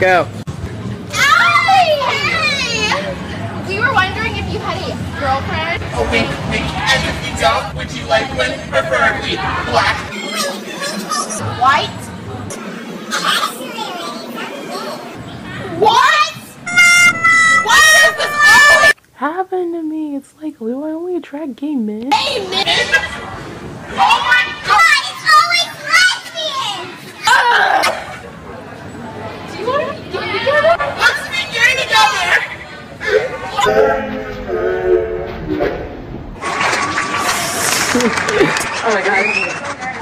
Go. Hey! We were wondering if you had a girlfriend. Okay, wait, and if you don't, would you like one preferably black? White? What? Why does this always Happened to me. It's like, why don't we attract gay men? Hey, man! Oh oh my god.